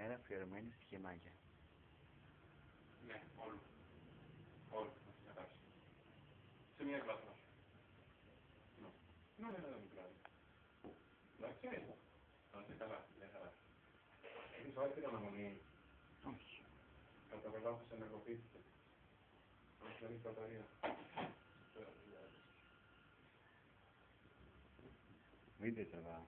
μέρα αφιερωμένη στη γεμάκια. Ναι, όλο. Όλο, ναι. να σε κατάξει. Σε μία κλάσσα. Ναι. Ναι, ναι, ναι, μικρά. Εντάξει, να ναι. είσαι ναι, καλά, μια χαρά. Είναι βάλει την αναμονή, Όχι. κατά βελάθος ενεργοποιήθηκε. Αν δεν έχει μπαταρία. Μην τραβάω.